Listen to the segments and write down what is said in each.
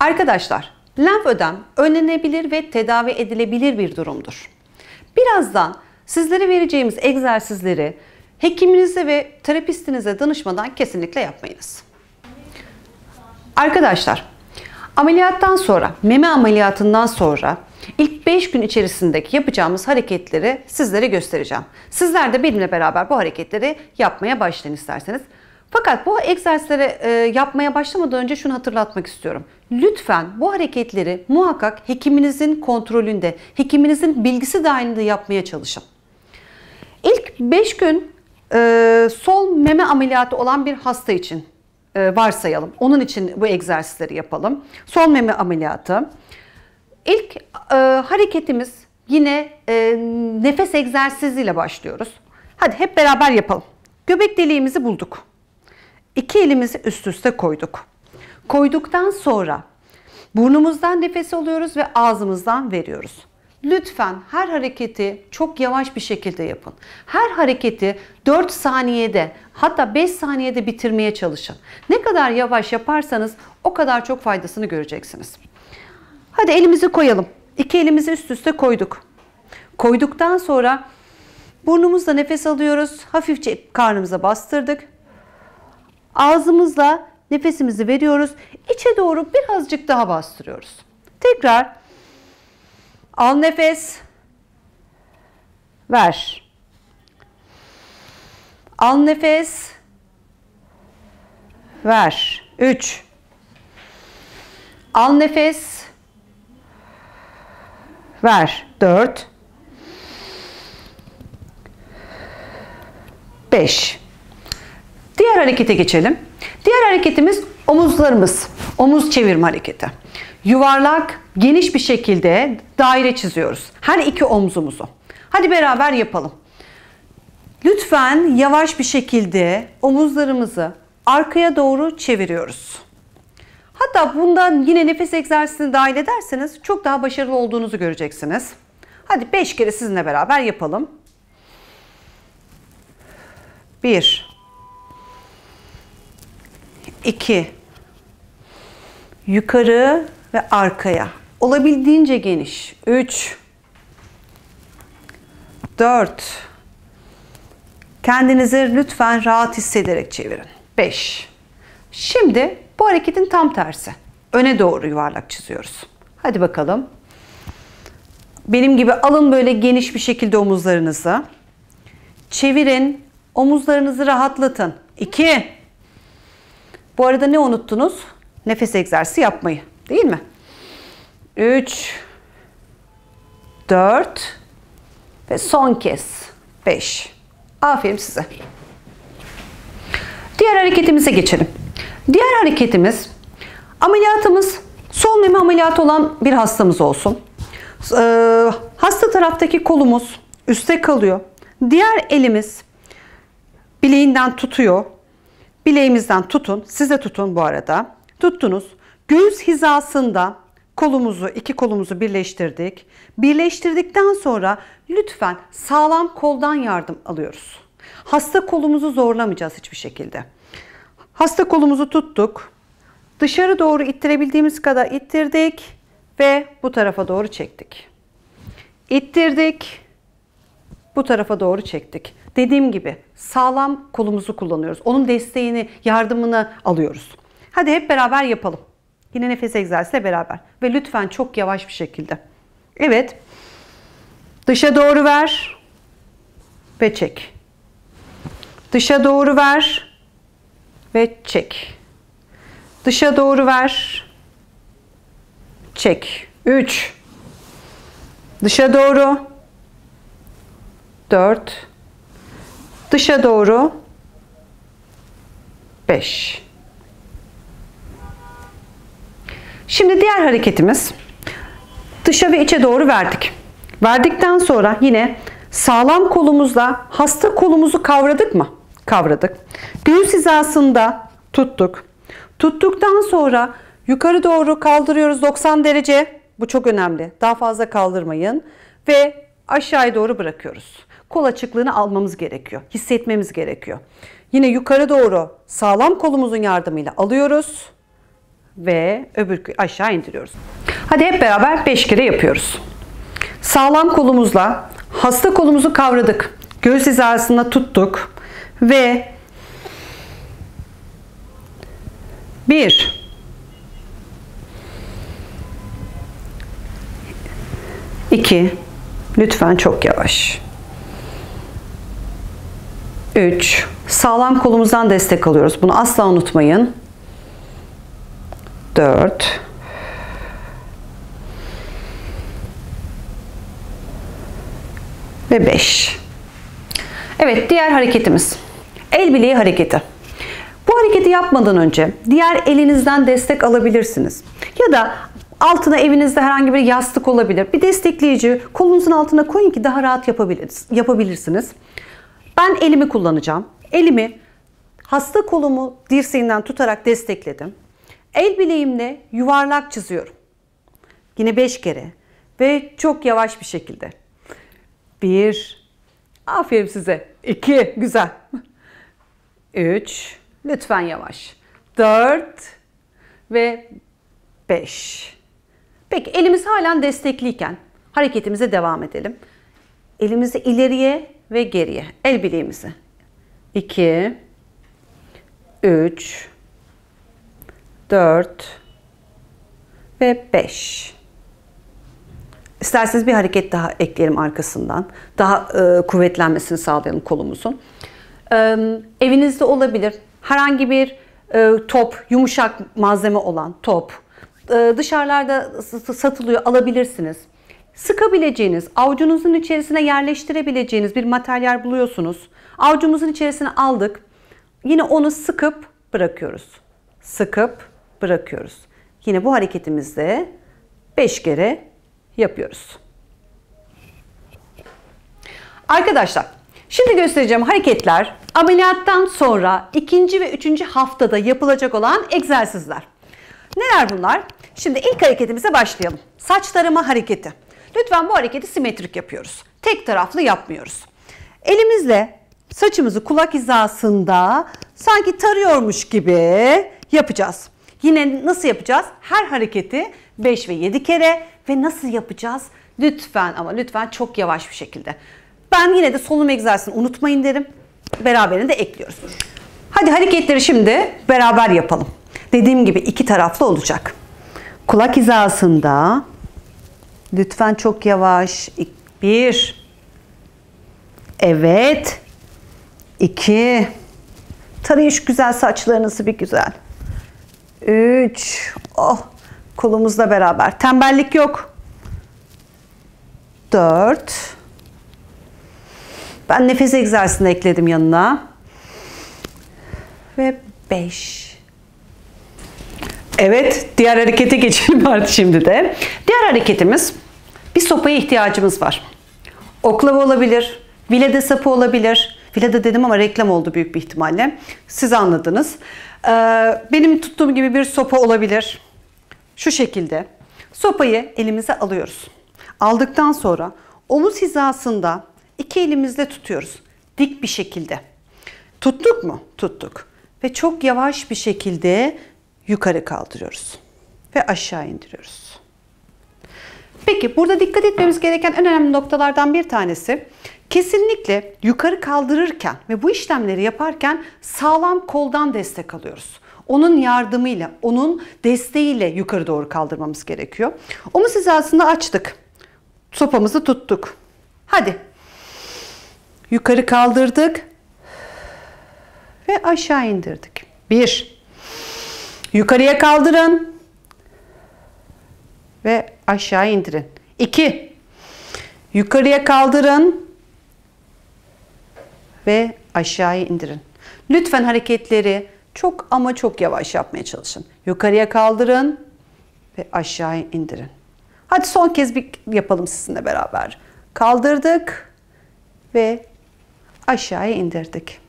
Arkadaşlar, lenf ödem önlenebilir ve tedavi edilebilir bir durumdur. Birazdan sizlere vereceğimiz egzersizleri hekiminize ve terapistinize danışmadan kesinlikle yapmayınız. Arkadaşlar, ameliyattan sonra, meme ameliyatından sonra ilk 5 gün içerisindeki yapacağımız hareketleri sizlere göstereceğim. Sizler de benimle beraber bu hareketleri yapmaya başlayın isterseniz. Fakat bu egzersizleri e, yapmaya başlamadan önce şunu hatırlatmak istiyorum. Lütfen bu hareketleri muhakkak hekiminizin kontrolünde, hekiminizin bilgisi dahilinde yapmaya çalışın. İlk 5 gün e, sol meme ameliyatı olan bir hasta için e, varsayalım. Onun için bu egzersizleri yapalım. Sol meme ameliyatı. İlk e, hareketimiz yine e, nefes egzersiziyle başlıyoruz. Hadi hep beraber yapalım. Göbek deliğimizi bulduk. İki elimizi üst üste koyduk. Koyduktan sonra burnumuzdan nefes alıyoruz ve ağzımızdan veriyoruz. Lütfen her hareketi çok yavaş bir şekilde yapın. Her hareketi 4 saniyede hatta 5 saniyede bitirmeye çalışın. Ne kadar yavaş yaparsanız o kadar çok faydasını göreceksiniz. Hadi elimizi koyalım. İki elimizi üst üste koyduk. Koyduktan sonra burnumuzla nefes alıyoruz. Hafifçe karnımıza bastırdık. Ağzımızla nefesimizi veriyoruz. İçe doğru birazcık daha bastırıyoruz. Tekrar al nefes. Ver. Al nefes. Ver. 3 Al nefes. Ver. 4 5 Diğer harekete geçelim. Diğer hareketimiz omuzlarımız. Omuz çevirme hareketi. Yuvarlak, geniş bir şekilde daire çiziyoruz. Her iki omzumuzu. Hadi beraber yapalım. Lütfen yavaş bir şekilde omuzlarımızı arkaya doğru çeviriyoruz. Hatta bundan yine nefes egzersizini dahil ederseniz çok daha başarılı olduğunuzu göreceksiniz. Hadi 5 kere sizinle beraber yapalım. 1 2 yukarı ve arkaya. Olabildiğince geniş. 3 4 Kendinizi lütfen rahat hissederek çevirin. 5 Şimdi bu hareketin tam tersi. Öne doğru yuvarlak çiziyoruz. Hadi bakalım. Benim gibi alın böyle geniş bir şekilde omuzlarınızı. Çevirin. Omuzlarınızı rahatlatın. 2 bu arada ne unuttunuz? Nefes egzersizi yapmayı. Değil mi? 3 4 ve son kez 5. Aferin size. Diğer hareketimize geçelim. Diğer hareketimiz ameliyatımız sol meme ameliyatı olan bir hastamız olsun. Ee, hasta taraftaki kolumuz üstte kalıyor. Diğer elimiz bileğinden tutuyor. Bileğimizden tutun. Siz de tutun bu arada. Tuttunuz. Göğüs hizasında kolumuzu, iki kolumuzu birleştirdik. Birleştirdikten sonra lütfen sağlam koldan yardım alıyoruz. Hasta kolumuzu zorlamayacağız hiçbir şekilde. Hasta kolumuzu tuttuk. Dışarı doğru ittirebildiğimiz kadar ittirdik ve bu tarafa doğru çektik. İttirdik. Bu tarafa doğru çektik. Dediğim gibi sağlam kolumuzu kullanıyoruz. Onun desteğini, yardımını alıyoruz. Hadi hep beraber yapalım. Yine nefes egzersiziyle beraber. Ve lütfen çok yavaş bir şekilde. Evet. Dışa doğru ver. Ve çek. Dışa doğru ver. Ve çek. Dışa doğru ver. Çek. 3 Dışa doğru. 4 Dışa doğru 5 Şimdi diğer hareketimiz dışa ve içe doğru verdik. Verdikten sonra yine sağlam kolumuzla hasta kolumuzu kavradık mı? Kavradık. Göğüs hizasında tuttuk. Tuttuktan sonra yukarı doğru kaldırıyoruz 90 derece. Bu çok önemli. Daha fazla kaldırmayın. Ve aşağıya doğru bırakıyoruz. Kol açıklığını almamız gerekiyor. Hissetmemiz gerekiyor. Yine yukarı doğru sağlam kolumuzun yardımıyla alıyoruz ve öbür aşağı indiriyoruz. Hadi hep beraber 5 kere yapıyoruz. Sağlam kolumuzla hasta kolumuzu kavradık. Göğüs hizasında tuttuk ve 1 2 Lütfen çok yavaş. 3 Sağlam kolumuzdan destek alıyoruz. Bunu asla unutmayın. 4 ve 5. Evet diğer hareketimiz. El bileği hareketi. Hareketi yapmadan önce diğer elinizden destek alabilirsiniz. Ya da altına evinizde herhangi bir yastık olabilir. Bir destekleyici kolunuzun altına koyun ki daha rahat yapabilirsiniz. Ben elimi kullanacağım. Elimi hasta kolumu dirseğinden tutarak destekledim. El bileğimle yuvarlak çiziyorum. Yine 5 kere ve çok yavaş bir şekilde. 1 Aferin size. 2 Güzel. 3 Lütfen yavaş. 4 ve 5. Peki elimiz halen destekliyken hareketimize devam edelim. Elimizi ileriye ve geriye. El bileğimizi. 2 3 4 ve 5. İsterseniz bir hareket daha ekleyelim arkasından. Daha e, kuvvetlenmesini sağlayalım kolumuzun. E, evinizde olabilir. Herhangi bir e, top, yumuşak malzeme olan top. E, dışarılarda satılıyor, alabilirsiniz. Sıkabileceğiniz, avucunuzun içerisine yerleştirebileceğiniz bir materyal buluyorsunuz. Avucumuzun içerisine aldık. Yine onu sıkıp bırakıyoruz. Sıkıp bırakıyoruz. Yine bu hareketimizde 5 kere yapıyoruz. Arkadaşlar şimdi göstereceğim hareketler ameliyattan sonra ikinci ve üçüncü haftada yapılacak olan egzersizler. Neler bunlar? Şimdi ilk hareketimize başlayalım. Saç tarama hareketi. Lütfen bu hareketi simetrik yapıyoruz. Tek taraflı yapmıyoruz. Elimizle saçımızı kulak hizasında sanki tarıyormuş gibi yapacağız. Yine nasıl yapacağız? Her hareketi 5 ve 7 kere ve nasıl yapacağız? Lütfen ama lütfen çok yavaş bir şekilde. Ben yine de solunum egzersizini unutmayın derim. Beraberinde ekliyoruz. Hadi hareketleri şimdi beraber yapalım. Dediğim gibi iki taraflı olacak. Kulak hizasında lütfen çok yavaş. Bir. Evet. İki. Tarayın şu güzel saçlarınızı bir güzel. Üç. Oh. Kolumuzla beraber. Tembellik yok. Dört. Ben nefes egzersizini ekledim yanına. Ve beş. Evet, diğer harekete geçelim artık şimdi de. Diğer hareketimiz, bir sopaya ihtiyacımız var. Oklava olabilir, vilede sapı olabilir. Vilede dedim ama reklam oldu büyük bir ihtimalle. Siz anladınız. Ee, benim tuttuğum gibi bir sopa olabilir. Şu şekilde. Sopayı elimize alıyoruz. Aldıktan sonra omuz hizasında iki elimizle tutuyoruz. Dik bir şekilde. Tuttuk mu? Tuttuk. Ve çok yavaş bir şekilde yukarı kaldırıyoruz. Ve aşağı indiriyoruz. Peki burada dikkat etmemiz gereken en önemli noktalardan bir tanesi kesinlikle yukarı kaldırırken ve bu işlemleri yaparken sağlam koldan destek alıyoruz. Onun yardımıyla, onun desteğiyle yukarı doğru kaldırmamız gerekiyor. Omuz hizasını açtık. Sopamızı tuttuk. Hadi. Yukarı kaldırdık ve aşağı indirdik. Bir. Yukarıya kaldırın ve aşağı indirin. İki. Yukarıya kaldırın ve aşağı indirin. Lütfen hareketleri çok ama çok yavaş yapmaya çalışın. Yukarıya kaldırın ve aşağı indirin. Hadi son kez bir yapalım sizinle beraber. Kaldırdık ve aşağıya indirdik.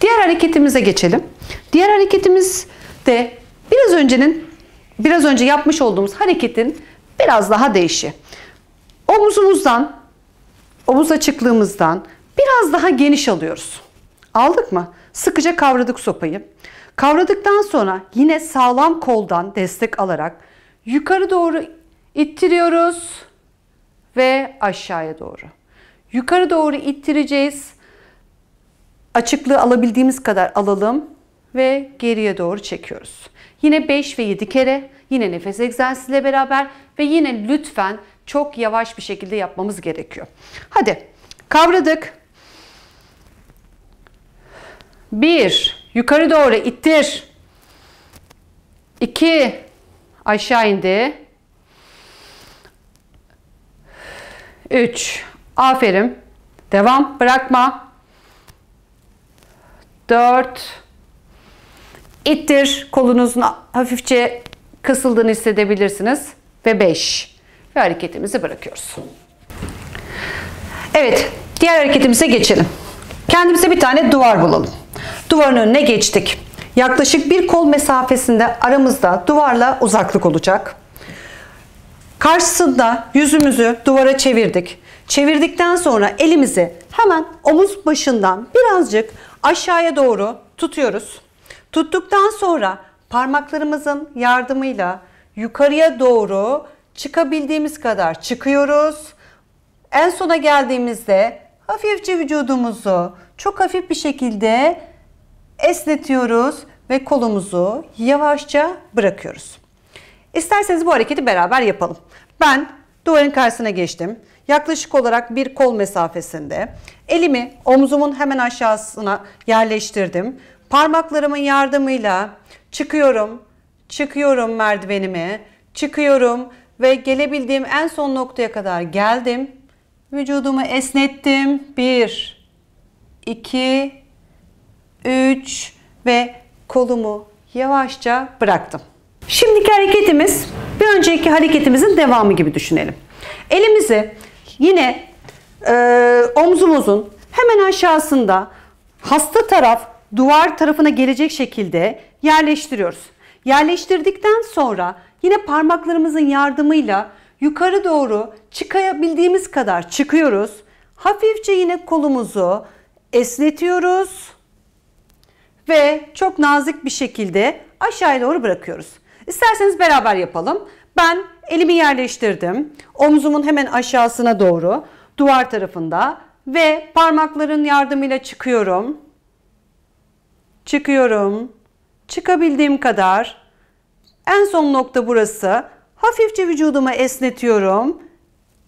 Diğer hareketimize geçelim. Diğer hareketimiz de biraz öncenin biraz önce yapmış olduğumuz hareketin biraz daha değişi. Omuzumuzdan, omuz açıklığımızdan biraz daha geniş alıyoruz. Aldık mı? Sıkıca kavradık sopayı. Kavradıktan sonra yine sağlam koldan destek alarak yukarı doğru ittiriyoruz ve aşağıya doğru. Yukarı doğru ittireceğiz. Açıklığı alabildiğimiz kadar alalım ve geriye doğru çekiyoruz. Yine 5 ve 7 kere yine nefes egzersiziyle beraber ve yine lütfen çok yavaş bir şekilde yapmamız gerekiyor. Hadi kavradık. 1 yukarı doğru ittir. 2 aşağı indi. 3 aferin. Devam bırakma. 4 ittir. Kolunuzun hafifçe kısıldığını hissedebilirsiniz. Ve 5 ve hareketimizi bırakıyoruz. Evet, diğer hareketimize geçelim. Kendimize bir tane duvar bulalım. Duvarın önüne geçtik. Yaklaşık bir kol mesafesinde aramızda duvarla uzaklık olacak. Karşısında yüzümüzü duvara çevirdik. Çevirdikten sonra elimizi hemen omuz başından birazcık aşağıya doğru tutuyoruz. Tuttuktan sonra parmaklarımızın yardımıyla yukarıya doğru çıkabildiğimiz kadar çıkıyoruz. En sona geldiğimizde hafifçe vücudumuzu çok hafif bir şekilde esnetiyoruz ve kolumuzu yavaşça bırakıyoruz. İsterseniz bu hareketi beraber yapalım. Ben duvarın karşısına geçtim. Yaklaşık olarak bir kol mesafesinde. Elimi omzumun hemen aşağısına yerleştirdim. Parmaklarımın yardımıyla çıkıyorum, çıkıyorum merdivenimi, çıkıyorum ve gelebildiğim en son noktaya kadar geldim. Vücudumu esnettim. 1, 2, 3 ve kolumu yavaşça bıraktım. Şimdiki hareketimiz önceki hareketimizin devamı gibi düşünelim. Elimizi yine e, omzumuzun hemen aşağısında hasta taraf duvar tarafına gelecek şekilde yerleştiriyoruz. Yerleştirdikten sonra yine parmaklarımızın yardımıyla yukarı doğru çıkabildiğimiz kadar çıkıyoruz. Hafifçe yine kolumuzu esnetiyoruz ve çok nazik bir şekilde aşağıya doğru bırakıyoruz. İsterseniz beraber yapalım. Ben elimi yerleştirdim. Omzumun hemen aşağısına doğru duvar tarafında ve parmakların yardımıyla çıkıyorum. Çıkıyorum. Çıkabildiğim kadar. En son nokta burası. Hafifçe vücudumu esnetiyorum.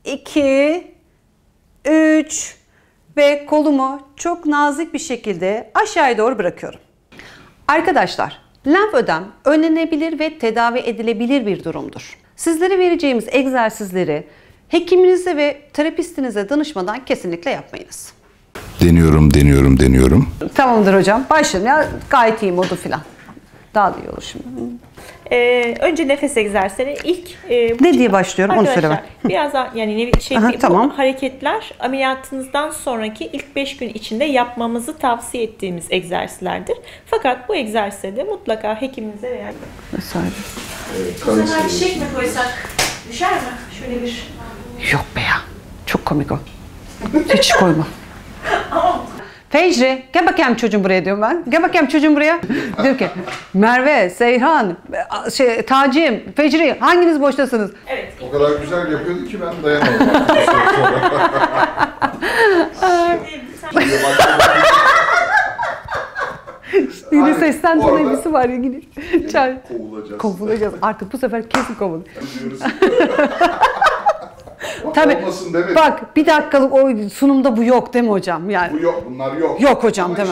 2 3 ve kolumu çok nazik bir şekilde aşağıya doğru bırakıyorum. Arkadaşlar, lenf ödem önlenebilir ve tedavi edilebilir bir durumdur. Sizlere vereceğimiz egzersizleri hekiminize ve terapistinize danışmadan kesinlikle yapmayınız. Deniyorum, deniyorum, deniyorum. Tamamdır hocam. Başlayalım ya. Gayet iyi modu filan. Daha da iyi olur şimdi. Ee, önce nefes egzersizleri. İlk e, Ne diye başlıyorum onu söyle bak. biraz daha yani nevi- şey Aha, bu tamam. hareketler ameliyatınızdan sonraki ilk 5 gün içinde yapmamızı tavsiye ettiğimiz egzersizlerdir. Fakat bu egzersizleri de mutlaka hekiminize veya Vesaire. Bu sefer bir şey mi koysak düşer mi? Şöyle bir Yok be ya. Çok komik o. Hiç koyma. Fecri, gel bakayım çocuğum buraya diyorum ben. Gel bakayım çocuğum buraya. Diyor ki Merve, Seyhan, şey, Tacim, Fecri hanginiz boştasınız? evet O kadar güzel yapıyordu ki ben dayanamadım. tane Yine sesten orada- dolayı birisi var ya gidip çağır. Kovulacağız. Kovulacağız. Artık bu sefer kesin kovulur. Diyoruz. Tabii. Olmasın demedim. Bak bir dakikalık o sunumda bu yok değil mi hocam? Yani Bu yok, bunlar yok. Yok hocam, Ama değil mi?